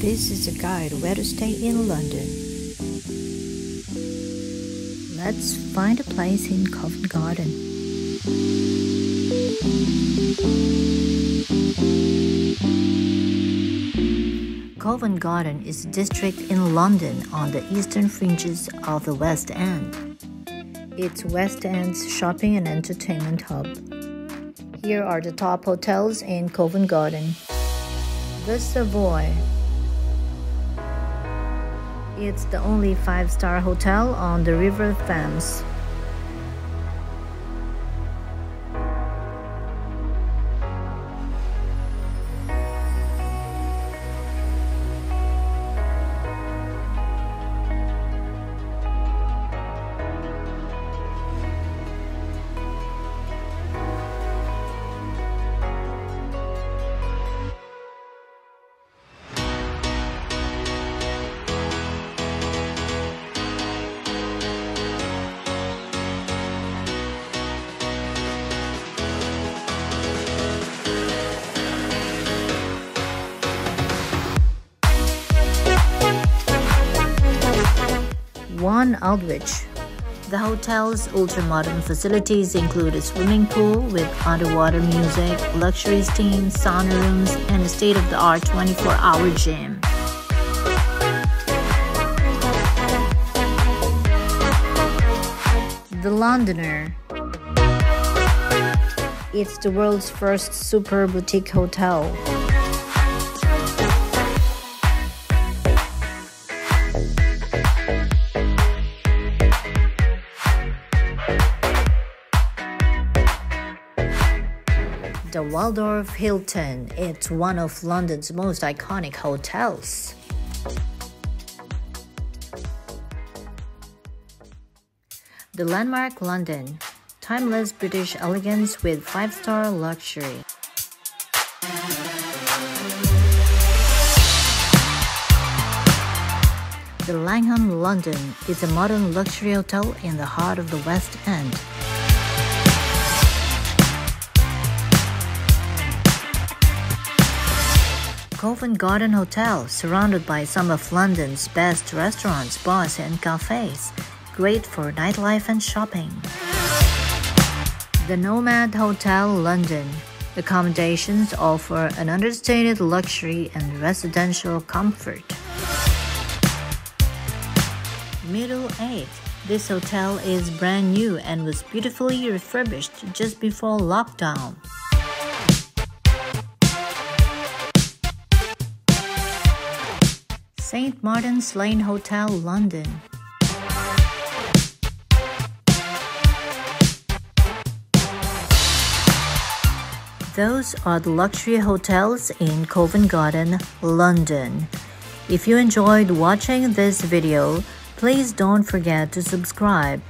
This is a guide where to stay in London. Let's find a place in Covent Garden. Covent Garden is a district in London on the eastern fringes of the West End. It's West End's shopping and entertainment hub. Here are the top hotels in Covent Garden. The Savoy, it's the only five star hotel on the River Thames. The hotel's ultra-modern facilities include a swimming pool with underwater music, luxury steam, sauna rooms, and a state-of-the-art 24-hour gym. The Londoner. It's the world's first super boutique hotel. The Waldorf Hilton. It's one of London's most iconic hotels. The Landmark London. Timeless British elegance with five star luxury. The Langham London is a modern luxury hotel in the heart of the West End. Covent Garden Hotel, surrounded by some of London's best restaurants, bars, and cafes. Great for nightlife and shopping. The Nomad Hotel, London. Accommodations offer an understated luxury and residential comfort. Middle 8. This hotel is brand new and was beautifully refurbished just before lockdown. St. Martin's Lane Hotel, London. Those are the luxury hotels in Covent Garden, London. If you enjoyed watching this video, please don't forget to subscribe.